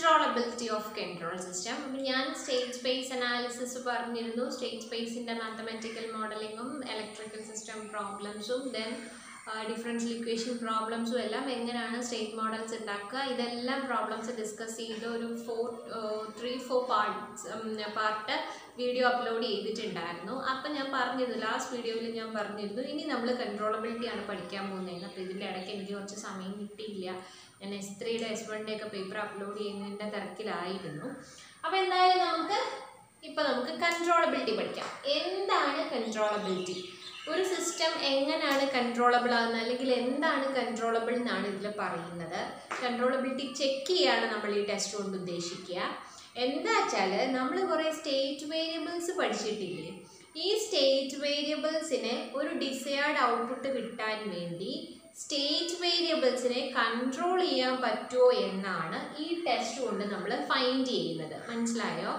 Controllability of control system അപ്പം ഞാൻ state space analysis പറഞ്ഞിരുന്നു. സ്റ്റേറ്റ് സ്പേസിന്റെ മാത്തമാറ്റിക്കൽ മോഡലിങ്ങും ഇലക്ട്രിക്കൽ സിസ്റ്റം പ്രോബ്ലംസും ദെൻ ഡിഫറൻഷ്യൽ ഇക്വേഷൻ പ്രോബ്ലംസും എല്ലാം എങ്ങനെയാണ് സ്റ്റേറ്റ് മോഡൽസ് ഉണ്ടാക്കുക? ഇതെല്ലാം പ്രോബ്ലംസ് ഡിസ്കസ് ചെയ്ത് ഒരു four three four parts part video upload ചെയ്തിട്ടുണ്ടായിരുന്നു. അപ്പം ഞാൻ പറഞ്ഞിരുന്നു ലാസ്റ്റ് വീഡിയോയിൽ ഞാൻ പറഞ്ഞിരുന്നു ഇനി നമ്മൾ കൺട്രോളബിലിറ്റിയാണ് പഠിക്കാൻ പോകുന്നത്. അപ്പോൾ ഇതിന്റെ ഇടയ്ക്ക് എനിക്ക് കുറച്ച് സമയം കിട്ടിയില്ല. ഞാൻ എസ് ത്രീയുടെ എസ് വണ്ണിന്റെ ഒക്കെ പേപ്പർ അപ്ലോഡ് ചെയ്യുന്നതിന്റെ തിരക്കിലായിരുന്നു. അപ്പോൾ എന്തായാലും നമുക്ക് ഇപ്പോൾ നമുക്ക് കൺട്രോളബിലിറ്റി പഠിക്കാം. എന്താണ് കൺട്രോളബിലിറ്റി ഒരു സിസ്റ്റം എങ്ങനെയാണ് കൺട്രോളബിൾ ആകുന്നത് അല്ലെങ്കിൽ എന്താണ് കൺട്രോളബിൾ എന്നാണ് ഇതിൽ പറയുന്നത്. കൺട്രോളബിലിറ്റി ചെക്ക് ചെയ്യാണ് നമ്മൾ ഈ ടെസ്റ്റ് കൊണ്ട് ഉദ്ദേശിക്കുക. എന്താ വെച്ചാൽ നമ്മൾ കുറേ സ്റ്റേറ്റ് വേരിയബിൾസ് പഠിച്ചിട്ടില്ലേ? ഈ സ്റ്റേറ്റ് വേരിയബിൾസിന് ഒരു ഡിസയേർഡ് ഔട്ട്പുട്ട് കിട്ടാൻ വേണ്ടി സ്റ്റേറ്റ് വേരിയബിൾസിനെ കൺട്രോൾ ചെയ്യാൻ പറ്റുമോ എന്നാണ് ഈ ടെസ്റ്റ് കൊണ്ട് നമ്മൾ ഫൈൻഡ് ചെയ്യുന്നത്. മനസ്സിലായോ?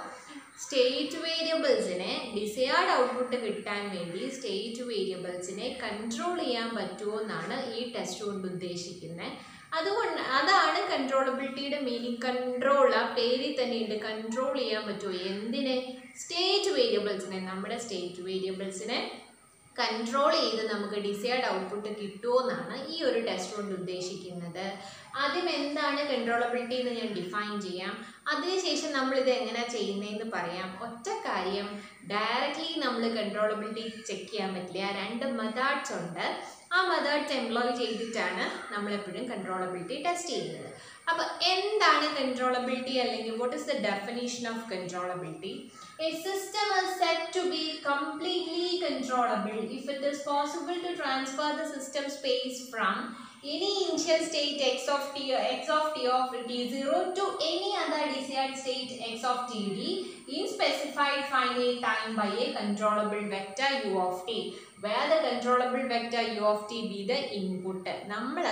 സ്റ്റേറ്റ് വേരിയബിൾസിനെ ഡിസയേർഡ് ഔട്ട്പുട്ട് കിട്ടാൻ വേണ്ടി സ്റ്റേറ്റ് വേരിയബിൾസിനെ കൺട്രോൾ ചെയ്യാൻ പറ്റുമോ എന്നാണ് ഈ ടെസ്റ്റ് കൊണ്ട് ഉദ്ദേശിക്കുന്നത് അതുകൊണ്ട് അതാണ് കൺട്രോളബിലിറ്റിയുടെ മീനിങ് കൺട്രോൾ ആ പേരിൽ തന്നെ ഉണ്ട്. കൺട്രോൾ ചെയ്യാൻ പറ്റുമോ എന്തിനെ? സ്റ്റേറ്റ് വേരിയബിൾസിനെ നമ്മുടെ സ്റ്റേറ്റ് വേരിയബിൾസിനെ കൺട്രോൾ ചെയ്ത് നമുക്ക് ഡിസൈർഡ് ഔട്ട്പുട്ട് കിട്ടുമോ എന്നാണ് ഈ ഒരു ടെസ്റ്റ് കൊണ്ട് ഉദ്ദേശിക്കുന്നത്. ആദ്യം എന്താണ് കൺട്രോളബിലിറ്റി എന്ന് ഞാൻ ഡിഫൈൻ ചെയ്യാം. അതിനുശേഷം നമ്മളിത് എങ്ങനെയാണ് ചെയ്യുന്നതെന്ന് പറയാം. ഒറ്റ കാര്യം ഡയറക്റ്റ്ലി നമ്മൾ കൺട്രോളബിലിറ്റി ചെക്ക് ചെയ്യാൻ പറ്റില്ല. രണ്ട് മെത്തേഡ്സ് ഉണ്ട്. ആ മെത്തേഡ്സ് എംപ്ലോയ് ചെയ്തിട്ടാണ് നമ്മളെപ്പോഴും കൺട്രോളബിലിറ്റി ടെസ്റ്റ് ചെയ്യുന്നത്. അപ്പോൾ എന്താണ് കൺട്രോളബിലിറ്റി അല്ലെങ്കിൽ what is the definition of controllability A system is said to be completely controllable if it is possible to transfer the system space from any initial state x of t x of t of t0 to any other desired state x of td in specified finite time by a controllable vector u of t where the controllable vector u of t be the input നമ്മൾ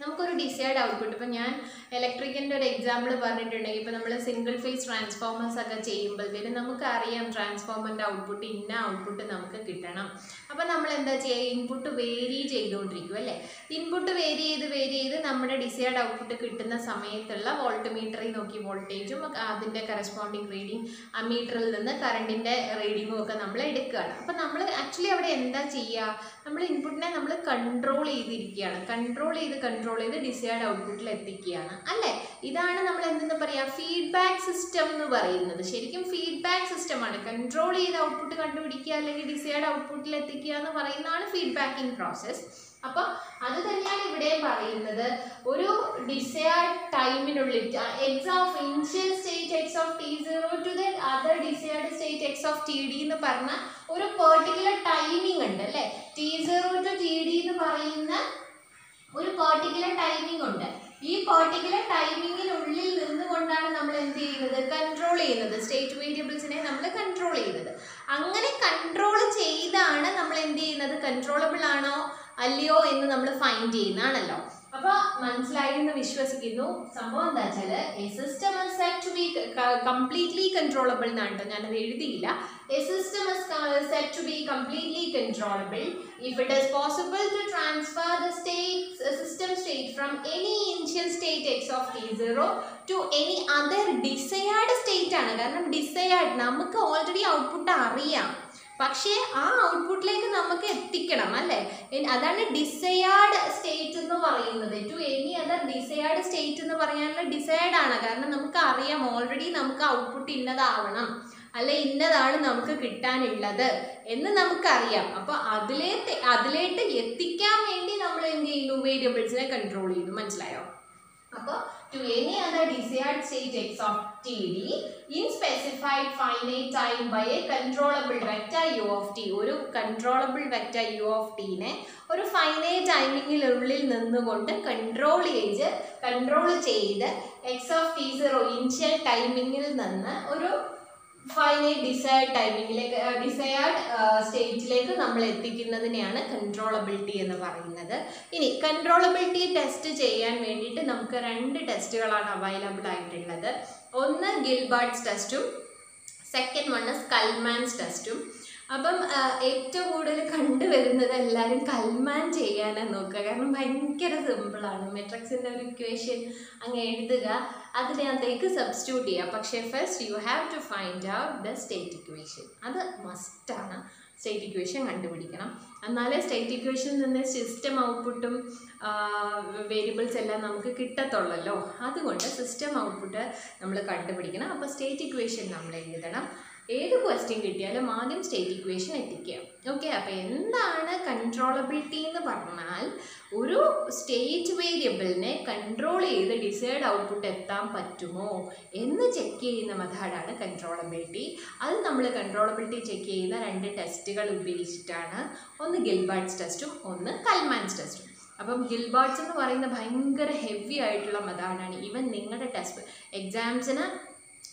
നമുക്കൊരു decide output ഇപ്പം ഞാൻ ഇലക്ട്രിക്കിന്റെ ഒരു example പറഞ്ഞിട്ടുണ്ടെങ്കിൽ ഇപ്പോൾ നമ്മൾ single phase transformers ഒക്കെ ചെയ്യുമ്പോഴത്തേനും നമുക്കറിയാം ട്രാൻസ്ഫോമറിന്റെ ഔട്ട്പുട്ട് ഇന്ന ഔട്ട്പുട്ട് നമുക്ക് കിട്ടണം. അപ്പോൾ നമ്മൾ എന്താ ചെയ്യുക ഇൻപുട്ട് വേരി ചെയ്തുകൊണ്ടിരിക്കും അല്ലേ? ഇൻപുട്ട് വേരി ചെയ്ത് വേരി ചെയ്ത് നമ്മുടെ ഡിസൈഡ് ഔട്ട്പുട്ട് കിട്ടുന്ന സമയത്തുള്ള വോൾട്ട് മീറ്ററിൽ നോക്കി വോൾട്ടേജും അതിന്റെ കറസ്പോണ്ടിങ് റീഡിങ് അമീറ്ററിൽ മീറ്ററിൽ നിന്ന് കറണ്ടിന്റെ റീഡിങ്ങും ഒക്കെ നമ്മൾ എടുക്കുകയാണ്. അപ്പോൾ നമ്മൾ ആക്ച്വലി അവിടെ എന്താ ചെയ്യുക? നമ്മൾ ഇൻപുട്ടിനെ നമ്മൾ കൺട്രോൾ ചെയ്തിരിക്കുകയാണ്. കൺട്രോൾ ചെയ്ത് കൺട്രോൾ ചെയ്ത് ഡിസൈഡ് ഔട്ട്പുട്ടിൽ എത്തിക്കുകയാണ്. അല്ലേ? ഇതാണ് നമ്മൾ എന്തെന്ന് പറയുക ഫീഡ്ബാക്ക് സിസ്റ്റം എന്ന് പറയുന്നത്. ശരിക്കും ഫീഡ്ബാക്ക് സിസ്റ്റമാണ് കൺട്രോൾ ചെയ്ത് ഔട്ട്പുട്ട് കണ്ടുപിടിക്കുക അല്ലെങ്കിൽ ഡിസൈഡ് ഔട്ട്പുട്ടിൽ എത്തിക്കുക എന്ന് പറയുന്നതാണ് ഫീഡ്ബാക്കിംഗ് പ്രോസസ്സ് അപ്പോൾ അത് തന്നെയാണ് ഇവിടെ പറയുന്നത്. ഒരു desired ടൈമിനുള്ളിൽ x of initial state x of t zero to the desired state x of t d എന്ന് പറഞ്ഞ ഒരു പെർട്ടിക്കുലർ ടൈമിംഗ് ഉണ്ട് അല്ലേ? T zero to t d എന്ന് പറയുന്ന ഒരു പെർട്ടിക്കുലർ ടൈമിംഗ് ഉണ്ട്. ഈ പെർട്ടിക്കുലർ ടൈമിങ്ങിനുള്ളിൽ നിന്നുകൊണ്ടാണ് നമ്മൾ എന്ത് ചെയ്യുന്നത്? കൺട്രോൾ ചെയ്യുന്നത്. സ്റ്റേറ്റ് വേരിയബിൾസിനെ നമ്മൾ കൺട്രോൾ ചെയ്യുന്നത്. അങ്ങനെ കൺട്രോൾ ചെയ്താണ് നമ്മൾ എന്ത് ചെയ്യുന്നത്? കൺട്രോളബിൾ ആണോ? അല്ലയോ എന്ന് നമ്മൾ ഫൈൻഡ് ചെയ്യുന്നതാണല്ലോ. അപ്പോൾ മനസ്സിലായി എന്ന് വിശ്വസിക്കുന്നു. സംഭവം എന്താ വെച്ചാൽ a system is said to be completely controllable എന്നാണ് കേട്ടോ ഞാനത് എഴുതിയില്ല a system is said to be completely controllable if it is possible to transfer the state system state from any any initial state x of t0 to any other desired state ആണ്. കാരണം desired നമുക്ക് already output അറിയാം. പക്ഷേ ആ ഔട്ട്പുട്ടിലേക്ക് നമുക്ക് എത്തിക്കണം അല്ലേ? അതാണ് ഡിസയേർഡ് സ്റ്റേറ്റ് എന്ന് പറയുന്നത്. To any other desired state എന്ന് പറയാനുള്ള ഡിസയേർഡ് ആണ്. കാരണം നമുക്ക് അറിയാം ഓൾറെഡി നമുക്ക് ഔട്ട്പുട്ട് ഇന്നതാവണം. അല്ലെ ഇന്നതാണ് നമുക്ക് കിട്ടാനുള്ളത് എന്ന് നമുക്കറിയാം. അപ്പോൾ അതിലേ അതിലേക്ക് എത്തിക്കാൻ വേണ്ടി നമ്മൾ എന്ത് ചെയ്യുന്നു? വേരിയബിൾസിനെ കൺട്രോൾ ചെയ്യുന്നു. മനസ്സിലായോ? അപ്പോൾ to any other desired state x of t in specified finite time by a controllable vector u of t. ഒരു controllable vector u of t നെ ഒരു ഫൈനൈറ്റ് ടൈമിങ്ങിനുള്ളിൽ നിന്നുകൊണ്ട് കൺട്രോൾ ചെയ്ത് കൺട്രോൾ ചെയ്ത് x of t zero initial ടൈമിങ്ങിൽ നിന്ന് ഒരു finite desired ടൈമിങ്ങിലേക്ക് desired സ്റ്റേറ്റിലേക്ക് നമ്മൾ എത്തിക്കുന്നതിനെയാണ് കൺട്രോളബിലിറ്റി എന്ന് പറയുന്നത്. ഇനി കൺട്രോളബിലിറ്റി ടെസ്റ്റ് ചെയ്യാൻ വേണ്ടിയിട്ട് നമുക്ക് രണ്ട് ടെസ്റ്റുകളാണ് അവൈലബിൾ ആയിട്ടുള്ളത്. ഒന്ന് ഗിൽബാർട്സ് ടെസ്റ്റും സെക്കൻഡ് വൺ സ്കൽമാൻസ് ടെസ്റ്റും. അപ്പം ഏറ്റവും കൂടുതൽ കണ്ടുവരുന്നത് എല്ലാവരും കൽമാൻ ചെയ്യാനാണ് നോക്കുക. കാരണം ഭയങ്കര സിമ്പിളാണ് മെട്രിക്സിന്റെ ഒരു ഇക്വേഷൻ അങ്ങ് എഴുതുക. അതിനകത്തേക്ക് സബ്സ്റ്റിറ്റ്യൂട്ട് ചെയ്യുക. പക്ഷേ first you have to find out the state equation അത് മസ്റ്റാണ് സ്റ്റേറ്റ് ഇക്വേഷൻ കണ്ടുപിടിക്കണം. എന്നാലേ സ്റ്റേറ്റ് ഇക്വേഷനിൽ നിന്ന് സിസ്റ്റം ഔട്ട്പുട്ടും വേരിയബിൾസ് എല്ലാം നമുക്ക് കിട്ടത്തുള്ളല്ലോ. അതുകൊണ്ട് സിസ്റ്റം ഔട്ട്പുട്ട് നമ്മൾ കണ്ടുപിടിക്കണം. അപ്പോൾ സ്റ്റേറ്റ് ഇക്വേഷൻ നമ്മൾ എഴുതണം ഏത് ക്വസ്റ്റ്യൻ കിട്ടിയാലും ആദ്യം സ്റ്റേറ്റ് ഇക്വേഷൻ എത്തിക്കുക. ഓക്കെ അപ്പോൾ എന്താണ് കൺട്രോളബിലിറ്റി എന്ന് പറഞ്ഞാൽ ഒരു സ്റ്റേറ്റ് വേരിയബിളിനെ കൺട്രോൾ ചെയ്ത് ഡിസൈഡ് ഔട്ട്പുട്ട് എത്താൻ പറ്റുമോ എന്ന് ചെക്ക് ചെയ്യുന്ന മെത്തേഡാണ് കൺട്രോളബിലിറ്റി അത് നമ്മൾ കൺട്രോളബിലിറ്റി ചെക്ക് ചെയ്യുന്ന രണ്ട് ടെസ്റ്റുകൾ ഉപയോഗിച്ചിട്ടാണ്. ഒന്ന് ഗിൽബാർട്സ് ടെസ്റ്റും ഒന്ന് കൽമാൻസ് ടെസ്റ്റും അപ്പം ഗിൽബാർട്സ് എന്ന് പറയുന്ന ഭയങ്കര ഹെവി ആയിട്ടുള്ള മെത്തേഡാണ് ഈവൻ നിങ്ങളുടെ ടെസ്റ്റ് എക്സാംസിന്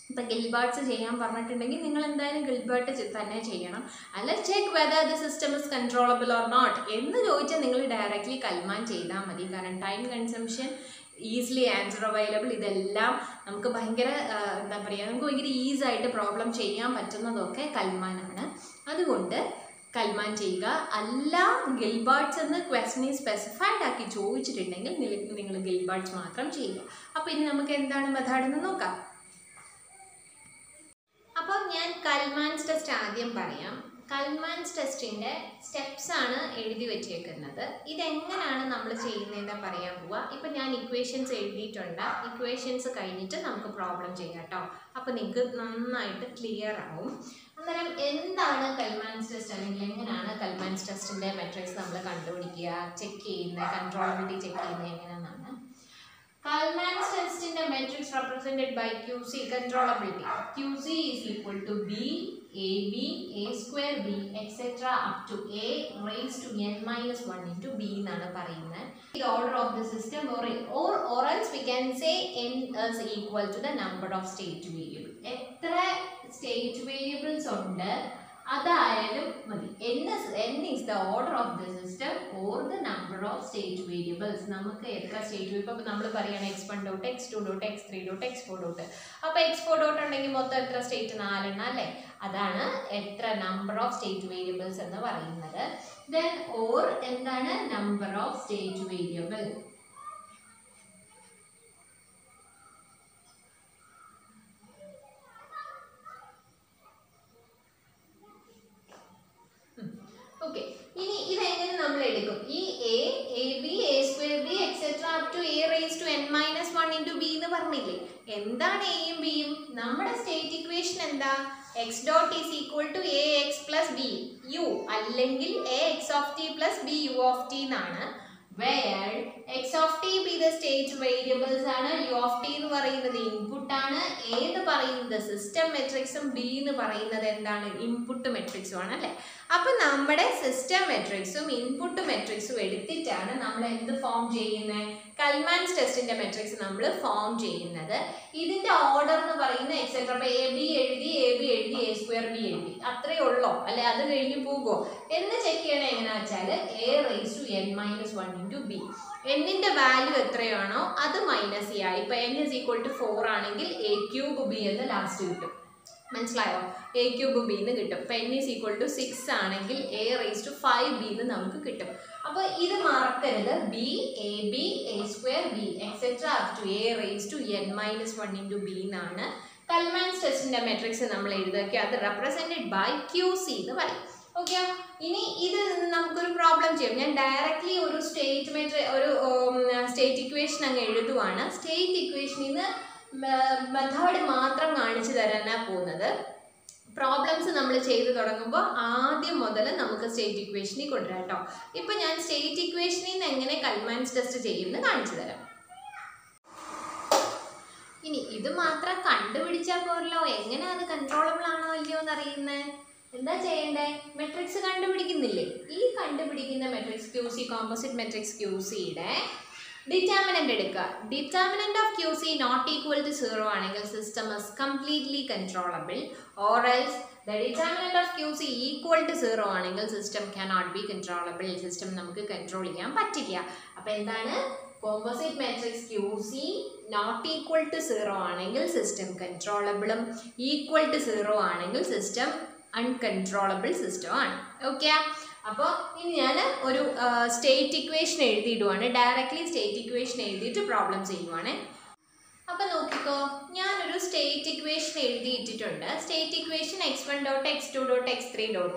ഇപ്പം ഗിൽബാർട്ട്സ് ചെയ്യാൻ പറഞ്ഞിട്ടുണ്ടെങ്കിൽ നിങ്ങൾ എന്തായാലും ഗിൽബാർട്ട് തന്നെ ചെയ്യണം. അല്ല check whether the system is controllable or not എന്ന് ചോദിച്ചാൽ നിങ്ങൾ ഡയറക്റ്റ്ലി കൽമാൻ ചെയ്താൽ മതി. കാരണം time consumption easily answer available ഇതെല്ലാം നമുക്ക് ഭയങ്കര എന്താ പറയുക നമുക്ക് ഭയങ്കര ഈസായിട്ട് പ്രോബ്ലം ചെയ്യാൻ പറ്റുന്നതൊക്കെ കൽമാനാണ് അതുകൊണ്ട് കൽമാൻ ചെയ്യുക. അല്ല ഗിൽബാർട്സ് എന്ന് ക്വസ്റ്റിനെ സ്പെസിഫൈഡ് ആക്കി ചോദിച്ചിട്ടുണ്ടെങ്കിൽ നിങ്ങൾ ഗിൽബാർട്സ് മാത്രം ചെയ്യുക. അപ്പോൾ ഇനി നമുക്ക് എന്താണ് മെത്തേഡ് എന്ന് നോക്കാം. അപ്പോൾ ഞാൻ കൽമാൻസ് ടെസ്റ്റ് ആദ്യം പറയാം. കൽമാൻസ് ടെസ്റ്റിന്റെ സ്റ്റെപ്സ് ആണ് എഴുതി വെച്ചേക്കുന്നത്. ഇതെങ്ങനെയാണ് നമ്മൾ ചെയ്യുന്നതെന്ന് പറയാൻ പോവുക ഇപ്പം ഞാൻ ഇക്വേഷൻസ് എഴുതിയിട്ടുണ്ട്. ഇക്വേഷൻസ് കഴിഞ്ഞിട്ട് നമുക്ക് പ്രോബ്ലം ചെയ്യാം കേട്ടോ അപ്പോൾ നിങ്ങൾക്ക് നന്നായിട്ട് ക്ലിയർ ആവും. അന്നേരം എന്താണ് കൽമാൻസ് ടെസ്റ്റ് അല്ലെങ്കിൽ എങ്ങനെയാണ് കൽമാൻസ് ടെസ്റ്റിന്റെ മെട്രിക്സ് നമ്മൾ കണ്ടുപിടിക്കുക ചെക്ക് ചെയ്യുന്നത് കൺട്രോളബിലിറ്റി ചെക്ക് ചെയ്യുന്നത് എങ്ങനെയാണെന്നാണ് Kalman's test in the matrix represented by QC controllability. QC is equal to B, AB, A square B, etc. up to A raised to n minus 1 into B എന്നാണ് The order of the system or, or, or else we can say n is equal to the number of state variables. എത്ര state variables ഉണ്ട് അതായാലും മതി. N n is the order of the system or the number of state variables നമുക്ക് എത്ര state ഇപ്പം നമ്മൾ പറയുകയാണ് x one dot x two dot x three dot x four dot അപ്പോൾ എക്സ് ഫോർ ഡോട്ട് ഉണ്ടെങ്കിൽ മൊത്തം എത്ര സ്റ്റേറ്റ് നാലെണ്ണം അല്ലേ? അതാണ് എത്ര നമ്പർ ഓഫ് സ്റ്റേറ്റ് വേരിയബിൾസ് എന്ന് പറയുന്നത്. ദെൻ ഓർ എന്താണ്? Number of state variable okay ഇനി ഇതെങ്ങനെ നമ്മൾ എടുക്കും ഈ a a b a square b etcetera up to a raise to n minus one into b എന്ന് പറഞ്ഞില്ലേ എന്താണ് എയും ബിയും നമ്മുടെ സ്റ്റേറ്റ് ഇക്വേഷൻ എന്താ? X dot is equal to a x plus b u അല്ലെങ്കിൽ a x of t plus b u of t എന്നാണ്. Where x of t be the state variables ആണ്. യു ഓഫ് ടി എന്ന് പറയുന്നത് input ആണ്. A എന്ന് പറയുന്നത് system മെട്രിക്സും B എന്ന് പറയുന്നത് എന്താണ്? ഇൻപുട്ട് മെട്രിക്സും ആണ് അല്ലേ? അപ്പൊ നമ്മുടെ സിസ്റ്റം മെട്രിക്സും ഇൻപുട്ട് മെട്രിക്സും എടുത്തിട്ടാണ് നമ്മൾ എന്ത് ഫോം ചെയ്യുന്നത് കൽമാൻസ് ടെസ്റ്റിന്റെ മെട്രിക്സ് നമ്മൾ ഫോം ചെയ്യുന്നത്. ഇതിന്റെ ഓർഡർ എന്ന് പറയുന്ന എക്സെട്ര അപ്പോൾ എ ബി എഴുതി എ ബി എഴുതി എ സ്ക്വയർ ബി എഴുതി. അത്രയേ ഉള്ളോ. അല്ലെ? അത് കഴിഞ്ഞ് പോകുമോ എന്ന് ചെക്ക് ചെയ്യണേ എങ്ങനെയാ വെച്ചാൽ a raise to n minus one into b എന്നിന്റെ വാല്യൂ എത്രയാണോ? അത് മൈനസ് ചെയ്യുക ഇപ്പൊ n is equal to four ആണെങ്കിൽ എ ക്യൂബ് ബി എന്ന് ലാസ്റ്റ് കിട്ടും. മനസ്സിലായോ? എ ക്യൂബ് ബി എന്ന് കിട്ടും. ഇപ്പം n is equal to six ആണെങ്കിൽ a raise to five b എന്ന് നമുക്ക് കിട്ടും. അപ്പോൾ ഇത് മറക്കരുത്. B a b a square b etcetera up to a raise to n minus one into b എന്നാണ് കൽമാൻസ് സ്റ്റെസ്റ്റിന്റെ മെട്രിക്സ് നമ്മൾ എഴുതുക അത് റെപ്രസെന്റഡ് ബൈ ക്യൂ സി എന്ന് പറയും. ഓക്കെ ഇനി ഇത് നമുക്കൊരു പ്രോബ്ലം ചെയ്യും. ഞാൻ ഡയറക്റ്റ്ലി ഒരു സ്റ്റേറ്റ് മെട്രി ഒരു സ്റ്റേറ്റ് ഇക്വേഷൻ അങ്ങ് എഴുതുവാണ്. സ്റ്റേറ്റ് ഇക്വേഷനിൽ നിന്ന് മെത്തേഡ് മാത്രം കാണിച്ചു തരാനാണ് പോകുന്നത്. പ്രോബ്ലംസ് നമ്മൾ ചെയ്തു തുടങ്ങുമ്പോൾ ആദ്യം മുതൽ നമുക്ക് സ്റ്റേറ്റ് ഇക്വേഷനിൽ കൊണ്ടുവരാം കേട്ടോ. ഇപ്പം ഞാൻ സ്റ്റേറ്റ് ഇക്വേഷനിൽ നിന്ന് എങ്ങനെ കൽമാൻസ് ടെസ്റ്റ് ചെയ്യുമെന്ന് കാണിച്ചു തരാം. ഇനി ഇത് മാത്രം കണ്ടുപിടിച്ചാൽ പോരല്ലോ. എങ്ങനെ അത് കൺട്രോളബിൾ ആണോ ഇല്ലയോ എന്ന് അറിയുന്നത് എന്താ ചെയ്യേണ്ടേ? മെട്രിക്സ് കണ്ടുപിടിക്കുന്നില്ലേ? ഈ കണ്ടുപിടിക്കുന്ന matrix Q C composite matrix Q സിയുടെ ഡിറ്റർമിനന്റ് എടുക്കുക. Determinant of Q C not equal to zero ആണെങ്കിൽ system is completely controllable or else the determinant of Q C equal to zero ആണെങ്കിൽ system not be controllable system നമുക്ക് control ചെയ്യാൻ പറ്റില്ല. അപ്പോൾ എന്താണ്? Composite matrix Q C not equal to zero ആണെങ്കിൽ system കൺട്രോളബിളും equal to zero ആണെങ്കിൽ system uncontrollable system ആണ്. ഓക്കെ അപ്പോൾ ഇനി ഞാൻ ഒരു സ്റ്റേറ്റ് ഇക്വേഷൻ എഴുതിയിടുവാണ്. ഡയറക്റ്റ്ലി സ്റ്റേറ്റ് ഇക്വേഷൻ എഴുതിയിട്ട് പ്രോബ്ലം ചെയ്യുവാണ്. അപ്പോൾ നോക്കിക്കോ ഞാനൊരു state equation എഴുതിയിട്ടിട്ടുണ്ട്. State equation x one dot x two dot x three dot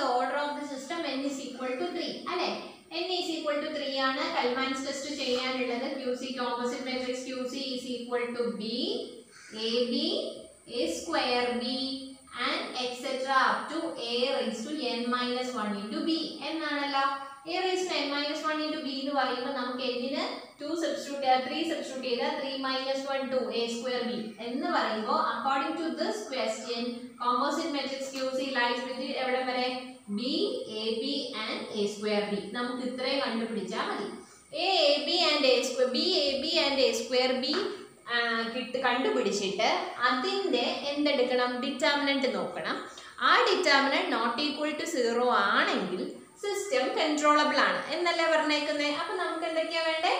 the order of the system n is equal to three അല്ലേ? N is equal to three ആണ് Kalman's test ചെയ്യാനുള്ളത്. Q C composite matrix Q C is equal to b a b a square b and etcetera up to a raise to n minus one into b എന്നാണല്ലോ? A raise to n minus one into b എന്ന് പറയുമ്പോൾ നമുക്ക് എന്നിന് to substitute three substitute ചെയ്താൽ three minus one two a square b എന്ന് പറയുമ്പോൾ according to this question composite matrix Q C lies with എവിടെ വരെ? B a b and a square b നമുക്ക് ഇത്രയും കണ്ടുപിടിച്ചാൽ മതി. A a b and a square b a b and a square b കിട്ട് കണ്ടുപിടിച്ചിട്ട് അതിന്റെ എന്തെടുക്കണം? ഡിറ്റാമിനന്റ് നോക്കണം. ആ determinant not equal to zero ആണെങ്കിൽ സിസ്റ്റം കൺട്രോളബിൾ ആണ്. എന്നല്ലേ പറഞ്ഞേക്കുന്നത് അപ്പം നമുക്ക് എന്തൊക്കെയാണ് വേണ്ടേ?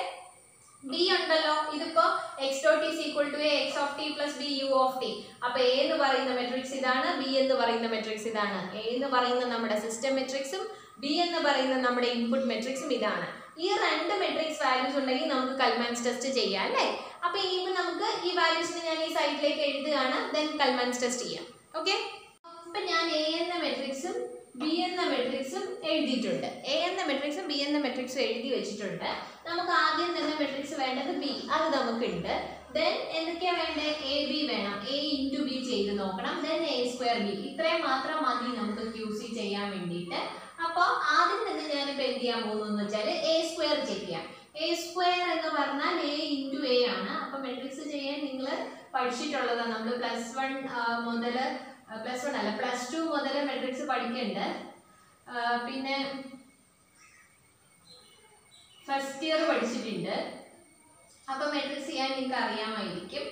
ബി ഉണ്ടല്ലോ. ഇതിപ്പോ x dot is equal to x of t plus b u of t അപ്പൊ എ എന്ന് പറയുന്ന മെട്രിക്സ് ഇതാണ് ബി എന്ന് പറയുന്ന മെട്രിക്സ് ഇതാണ്. എ എന്ന് പറയുന്ന നമ്മുടെ സിസ്റ്റം മെട്രിക്സും ബി എന്ന് പറയുന്ന നമ്മുടെ ഇൻപുട്ട് മെട്രിക്സും ഇതാണ്. ഈ രണ്ട് മെട്രിക്സ് വാല്യൂസ് ഉണ്ടെങ്കിൽ നമുക്ക് കൽമാൻസ് ടെസ്റ്റ് ചെയ്യാം അല്ലേ? അപ്പൊ ഇനിയിപ്പോ നമുക്ക് ഈ വാല്യൂസ് ഞാൻ ഈ സൈഡിലേക്ക് എഴുതുകയാണ്. ദെൻ കൽമാൻസ് ടെസ്റ്റ് ചെയ്യാം. ഓക്കെ അപ്പൊ ഞാൻ എ എന്ന മെട്രിക്സും ബി എന്ന മെട്രിക്സും എഴുതിയിട്ടുണ്ട്. എ എന്ന മെട്രിക്സും ബി എന്ന മെട്രിക്സും എഴുതി വെച്ചിട്ടുണ്ട്. നമുക്ക് ആദ്യം തന്നെ മെട്രിക്സ് വേണ്ടത് ബി അത് നമുക്കുണ്ട്. ദെൻ എന്തൊക്കെയാ വേണ്ടത് എ ബി വേണം. എ ഇന്റു ബി ചെയ്ത് നോക്കണം. ദെൻ എ സ്ക്വയർ ബി ഇത്രയും മാത്രം മതി നമുക്ക് ക്യൂ സി ചെയ്യാൻ വേണ്ടിയിട്ട്. അപ്പോൾ ആദ്യം തന്നെ ഞാനിപ്പോൾ എന്ത് ചെയ്യാൻ പോകുന്നു വെച്ചാൽ എ സ്ക്വയർ ചെക്ക് ചെയ്യാം. എ സ്ക്വയർ എന്ന് പറഞ്ഞാൽ എ അപ്പോൾ ചെയ്യാൻ നിങ്ങൾ പഠിച്ചിട്ടുള്ളതാണ്. നമ്മൾ പ്ലസ് വൺ മുതൽ പ്ലസ് വൺ അല്ല പ്ലസ് ടു മുതൽ മെട്രിക്സ് പഠിക്കേണ്ട. പിന്നെ ഫസ്റ്റ് ഇയർ പഠിച്ചിട്ടുണ്ട്. അപ്പം മെട്രിക്സ് ചെയ്യാൻ നിങ്ങൾക്ക് അറിയാമായിരിക്കും.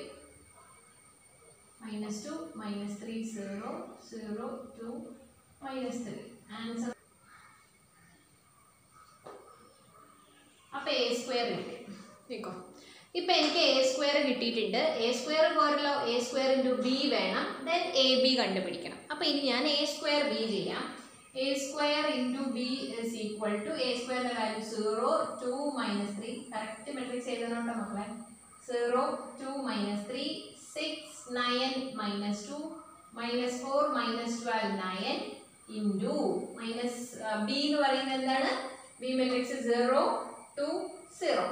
Minus two minus three zero zero two minus three answer അപ്പോൾ എ സ്ക്വയർ കിട്ടി നിൽക്കോ ഇപ്പം എനിക്ക് എ സ്ക്വയർ കിട്ടിയിട്ടുണ്ട്. എ സ്ക്വയർ പോരല്ലോ എ സ്ക്വയർ ഇന്റു ബി വേണം. ദെൻ എ ബി കണ്ടുപിടിക്കണം. അപ്പോൾ ഇനി ഞാൻ എ സ്ക്വയർ ബി ചെയ്യാം. A square into b is equal to a സ്ക്വയറിന്റെ value zero two minus three correct matrix എഴുതണോട്ടോ മക്കളെ? Zero two minus three six nine minus two minus four minus twelve nine into minus b എന്ന് പറയുന്നത് എന്താണ്? B matrix zero two zero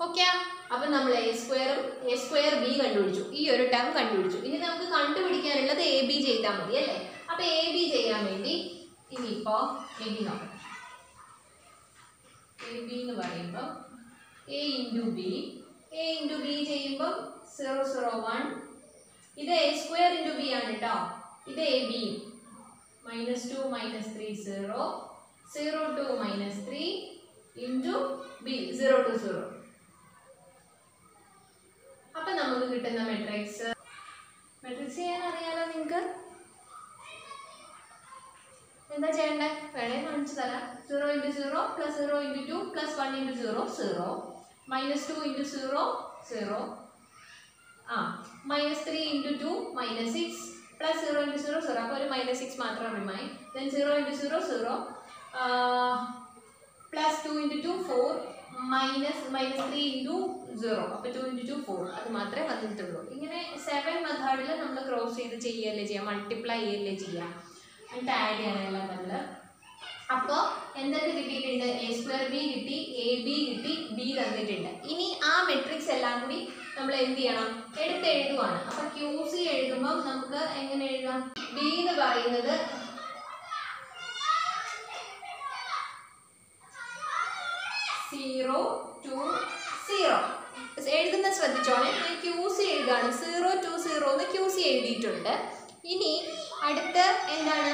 okay അപ്പൊ നമ്മൾ A സ്ക്വയറും A square B കണ്ടുപിടിച്ചു. ഈ ഒരു ടേം കണ്ടുപിടിച്ചു. ഇനി നമുക്ക് കണ്ടുപിടിക്കാനുള്ളത് എ ബി ചെയ്താൽ മതി അല്ലേ? അപ്പൊ എ ബി ചെയ്യാൻ വേണ്ടി ഇനിയിപ്പോ എ ബി നോക്കാം. എ ബി എന്ന് പറയുമ്പോൾ a into b a into b ചെയ്യുമ്പോൾ സീറോ സീറോ വൺ ഇത് എ സ്ക്വയർ ഇന്റു ബി ആണ് കേട്ടോ ഇത് a b minus two minus three zero zero two minus three into b zero two zero അപ്പൊ നമുക്ക് കിട്ടുന്ന മെട്രിക്സ് മെട്രിക്സ് ചെയ്യാൻ അറിയാലോ നിങ്ങൾക്ക് എന്താ ചെയ്യണ്ടേ? വേണേ കാണിച്ചു തരാം. Zero into zero plus zero into two plus one into zero zero minus two into zero zero ആ minus three into two minus six plus zero into zero zero അപ്പോൾ ഒരു മൈനസ് സിക്സ് മാത്രം remain then zero into zero zero plus two into two four minus minus three into zero അപ്പോൾ two into two four അത് മാത്രമേ വന്നിട്ടുള്ളൂ. ഇങ്ങനെ seven മെത്തേഡിൽ നമ്മൾ ക്രോസ് ചെയ്ത് ചെയ്യല്ലേ ചെയ്യാം? മൾട്ടിപ്ലൈ ചെയ്യല്ലേ ചെയ്യാം? എന്നിട്ട് ആഡ് ചെയ്യാനെല്ലാം നമ്മൾ അപ്പോൾ എന്തൊക്കെ കിട്ടിയിട്ടുണ്ട്? എ സ്ക്വയർ ബി കിട്ടി എ ബി കിട്ടി ബി തന്നിട്ടുണ്ട്. ഇനി ആ മെട്രിക്സ് എല്ലാം കൂടി നമ്മൾ എന്ത് ചെയ്യണം? എടുത്ത് എഴുതുവാണ് അപ്പോൾ ക്യൂ സി എഴുതുമ്പോൾ നമുക്ക് എങ്ങനെ എഴുതാം? ബി എന്ന് പറയുന്നത് സീറോ ടു സീറോ എഴുതുന്ന ശ്രദ്ധിച്ചോണേ. ഞാൻ ക്യൂ സി എഴുതാണ്. സീറോ ടു സീറോ എന്ന് ക്യൂ സി എഴുതിയിട്ടുണ്ട്. ഇനി അടുത്ത എന്താണ്?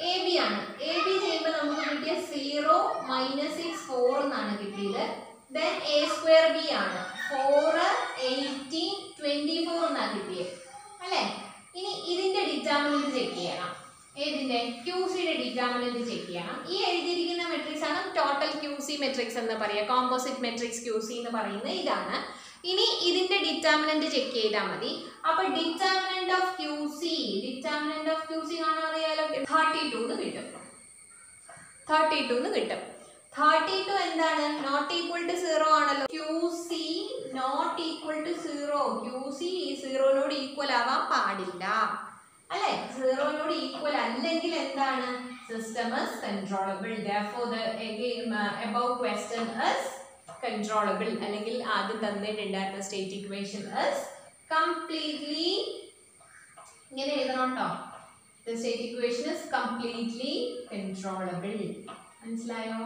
എ ബി ആണ്. എ ബി ചെയ്യുമ്പോൾ നമുക്ക് കിട്ടിയ സീറോ മൈനസ് സിക്സ് ഫോർ എന്നാണ് കിട്ടിയത്. ദെൻ എ സ്ക്വയർ ബി ആണ്. ഫോർ എയ്റ്റീൻ ട്വന്റി ഫോർ എന്നാണ് കിട്ടിയത്. അല്ലേ? ഇനി ഇതിന്റെ ഡിറ്റർമിനന്റ് ചെക്ക് ചെയ്യണം. ഏതിന്റെ? ക്യൂ സിയുടെ ഡിറ്റർമിനന്റ് ചെക്ക് ചെയ്യണം. ഈ എഴുതിയിരിക്കുന്ന മെട്രിക്സ് ആണ് ടോട്ടൽ ക്യൂ സി മെട്രിക്സ് എന്ന് പറയുക. കോമ്പോസിറ്റ് മെട്രിക്സ് ക്യൂ സി എന്ന് പറയുന്നത് ഇതാണ്. ഇനി ഇതിന്റെ ഡിറ്റർമിനന്റ് ചെക്ക് ചെയ്താൽ മതി. അപ്പൊ determinant of Q C determinant of Q C കാണാൻ അറിയാലോ? തേർട്ടി ടു എന്ന് കിട്ടും. തേർട്ടി ടു എന്ന് കിട്ടും. തേർട്ടി ടു എന്താണ്? നോട്ട് ഈക്വൽ ടു സീറോ ആണല്ലോ. Q C not equal to zero Q C സീറോനോട് equal ആവാൻ പാടില്ല. അല്ലെ? സീറോയോട് ഈക്വൽ അല്ലെങ്കിൽ എന്താണ്? System is controllable therefore the again uh, above question is controllable. അല്ലെങ്കിൽ ആദ്യം തന്നിട്ടുണ്ടായിരുന്ന സ്റ്റേറ്റ് ഇക്വേഷൻ ഇസ് കംപ്ലീറ്റ്ലി ഇങ്ങനെ എഴുതണം കേട്ടോ the state equation is completely controllable. മനസ്സിലായോ?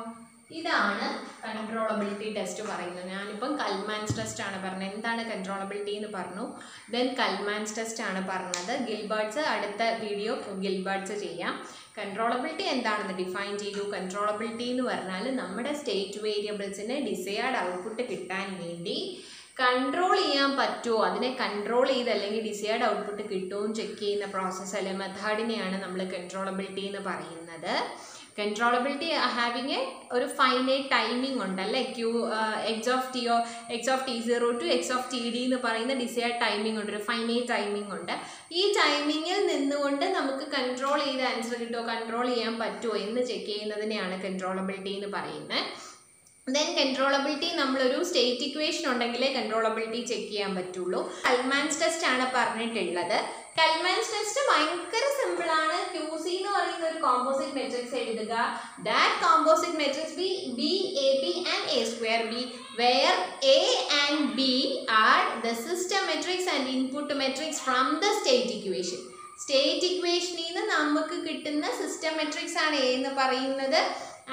ഇതാണ് കൺട്രോളബിലിറ്റി ടെസ്റ്റ് പറയുന്നത്. ഞാനിപ്പം കൽമാൻസ് ടെസ്റ്റ് ആണ് പറഞ്ഞത്. എന്താണ് കൺട്രോളബിലിറ്റി എന്ന് പറഞ്ഞു? ദെൻ കൽമാൻസ് ടെസ്റ്റ് ആണ് പറഞ്ഞത്. ഗിൽബേർട്സ് അടുത്ത വീഡിയോ ഗിൽബേർട്സ് ചെയ്യാം. കൺട്രോളബിലിറ്റി എന്താണെന്ന് ഡിഫൈൻ ചെയ്തു. കൺട്രോളബിലിറ്റി എന്ന് പറഞ്ഞാൽ നമ്മുടെ സ്റ്റേറ്റ് വേരിയബിൾസിന് ഡിസയേർഡ് ഔട്ട്പുട്ട് കിട്ടാൻ വേണ്ടി കൺട്രോൾ ചെയ്യാൻ പറ്റുമോ അതിനെ കൺട്രോൾ ചെയ്ത് അല്ലെങ്കിൽ ഡിസയേർഡ് ഔട്ട്പുട്ട് കിട്ടുമോ ചെക്ക് ചെയ്യുന്ന പ്രോസസ്സ് അല്ലെങ്കിൽ മെത്തേഡിനെയാണ് നമ്മൾ കൺട്രോളബിലിറ്റി എന്ന് പറയുന്നത്. കൺട്രോളബിലിറ്റി ഹാവിങ് എ ഒരു ഫൈനൈറ്റ് ടൈമിംഗ് ഉണ്ട് അല്ലേ Q X of T o X of T zero to X of T D എന്ന് പറയുന്ന ഡിസൈഡ് ടൈമിംഗ് ഉണ്ട് ഒരു ഫൈനൈറ്റ് ടൈമിംഗ് ഉണ്ട്. ഈ ടൈമിങ്ങിൽ നിന്നുകൊണ്ട് നമുക്ക് കൺട്രോൾ ചെയ്ത് ആൻസർ കിട്ടുമോ കൺട്രോൾ ചെയ്യാൻ പറ്റുമോ എന്ന് ചെക്ക് ചെയ്യുന്നതിനെയാണ് കൺട്രോളബിലിറ്റി എന്ന് പറയുന്നത് ദെൻ കൺട്രോളബിലിറ്റി നമ്മളൊരു സ്റ്റേറ്റ് ഇക്വേഷൻ ഉണ്ടെങ്കിലേ കൺട്രോളബിലിറ്റി ചെക്ക് ചെയ്യാൻ പറ്റുള്ളൂ. കൽമാൻസ് ടെസ്റ്റ് ആണ് പറഞ്ഞിട്ടുള്ളത്. കൽമാൻസ് ടെസ്റ്റ് ഭയങ്കര സിമ്പിൾ ആണ്. ക്യൂ സി എന്ന് പറയുന്ന ഒരു കോമ്പോസിറ്റ് മെട്രിക്സ് എഴുതുക. That composite matrix B B A B and A square B where A and B are the system matrix and input matrix from the state equation state ഇക്വേഷനിൽ നിന്ന് നമുക്ക് കിട്ടുന്ന system matrix ആണ് A എന്ന് പറയുന്നത്.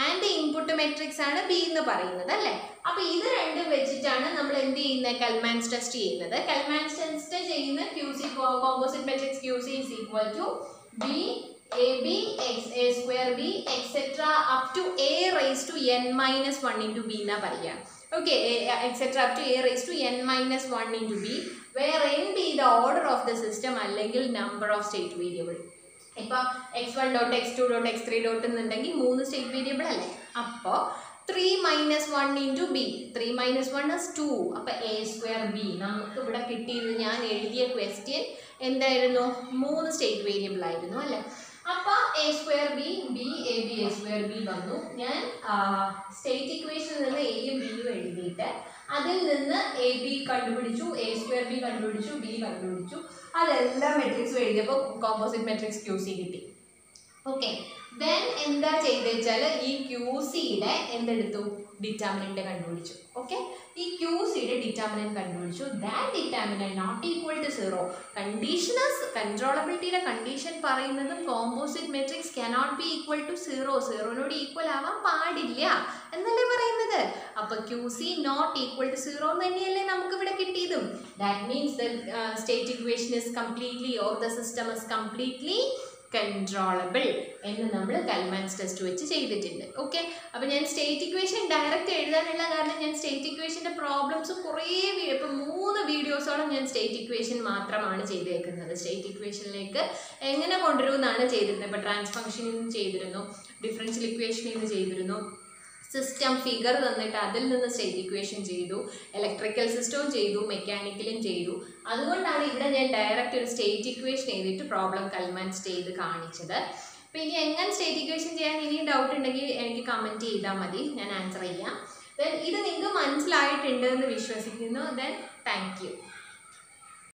And input matrix ആണ് B എന്ന് പറയുന്നത് അല്ലേ? അപ്പൊ ഇത് രണ്ടും വെച്ചിട്ടാണ് നമ്മൾ എന്ത് ചെയ്യുന്നത്? കൽമാൻസ് ടെസ്റ്റ് ചെയ്യുന്നത്. കൽമാൻസ് ടെസ്റ്റ് ചെയ്യുന്ന Q C composite matrix Q C is equal to B A B X A square B etcetera up to A raise to N minus one into B എന്നാ പറയുക. Okay etcetera up to A raise to N minus one into B where N B the order of the system അല്ലെങ്കിൽ number of state variable ഇപ്പം X one dot X two dot X three dot എന്നുണ്ടെങ്കിൽ മൂന്ന് state variable അല്ലേ? അപ്പോൾ three minus one into B three minus one is two അപ്പം A square B നമുക്ക് ഇവിടെ കിട്ടിയത് ഞാൻ എഴുതിയ ക്വസ്റ്റ്യൻ എന്തായിരുന്നു? മൂന്ന് സ്റ്റേറ്റ് വേരിയബിൾ ആയിരുന്നു അല്ലേ? അപ്പോൾ A square B B A B A square B വന്നു. ഞാൻ സ്റ്റേറ്റ് ഇക്വേഷനിൽ നിന്ന് എയും ബിയും എഴുതിയിട്ട് അതിൽ നിന്ന് എ ബി കണ്ടുപിടിച്ചു. എ സ്ക്വയർ ബി കണ്ടുപിടിച്ചു. ബി കണ്ടുപിടിച്ചു. അതെല്ലാം മെട്രിക്സ് എഴുതിയപ്പോൾ കോമ്പോസിറ്റ് മെട്രിക്സ് ക്യൂ സി കിട്ടി. ഓക്കെ ദെൻ എന്താ ചെയ്തെച്ചാൽ ഈ ക്യൂ സിയുടെ എന്തെടുത്തു? ഡിറ്റാമിനന്റ് കണ്ടുപിടിച്ചു. ഓക്കെ ഈ ക്യൂ സിയുടെ ഡിറ്റാമിനന്റ് കണ്ടുപിടിച്ചു. That determinant not equal to zero conditions കൺട്രോളബിലിറ്റിയുടെ condition പറയുന്നതും composite matrix cannot be equal to zero സീറോനോട് equal ആവാൻ പാടില്ല. എന്നല്ലേ പറയുന്നത്? അപ്പൊ Q C not equal to zero എന്ന് തന്നെയല്ലേ നമുക്ക് ഇവിടെ കിട്ടിയതും that means the state equation is completely or the system is completely controllable എന്ന് നമ്മൾ കൽമാൻസ് ടെസ്റ്റ് വെച്ച് ചെയ്തിട്ടുണ്ട്. ഓക്കെ അപ്പോൾ ഞാൻ സ്റ്റേറ്റ് ഇക്വേഷൻ ഡയറക്റ്റ് എഴുതാനുള്ള കാരണം ഞാൻ സ്റ്റേറ്റ് ഇക്വേഷന്റെ പ്രോബ്ലംസ് കുറേ ഇപ്പം മൂന്ന് വീഡിയോസോളം ഞാൻ സ്റ്റേറ്റ് ഇക്വേഷൻ മാത്രമാണ് ചെയ്തേക്കുന്നത്. സ്റ്റേറ്റ് ഇക്വേഷനിലേക്ക് എങ്ങനെ കൊണ്ടുവരുമെന്നാണ് ചെയ്തിരുന്നത്. ഇപ്പോൾ ട്രാൻസ് ഫംഗ്ഷനിൽ നിന്ന് ചെയ്തിരുന്നു. ഡിഫറൻഷ്യൽ ഇക്വേഷനിൽ നിന്ന് ചെയ്തിരുന്നു. സിസ്റ്റം ഫിഗർ തന്നിട്ട് അതിൽ നിന്ന് സ്റ്റേറ്റ് ഇക്വേഷൻ ചെയ്തു ഇലക്ട്രിക്കൽ സിസ്റ്റവും ചെയ്തു മെക്കാനിക്കലും ചെയ്തു. അതുകൊണ്ടാണ് ഇവിടെ ഞാൻ ഡയറക്റ്റ് ഒരു സ്റ്റേറ്റ് ഇക്വേഷൻ ചെയ്തിട്ട് പ്രോബ്ലം കൽമാൻസ് ചെയ്ത് കാണിച്ചത്. അപ്പോൾ ഇനി എങ്ങനെ സ്റ്റേറ്റ് ഇക്വേഷൻ ചെയ്യാൻ ഇനി ഡൗട്ട് ഉണ്ടെങ്കിൽ എനിക്ക് കമന്റ് ചെയ്താൽ മതി. ഞാൻ ആൻസർ ചെയ്യാം. ദെൻ ഇത് നിങ്ങൾക്ക് മനസ്സിലായിട്ടുണ്ട് എന്ന് വിശ്വസിക്കുന്നു. Then thank you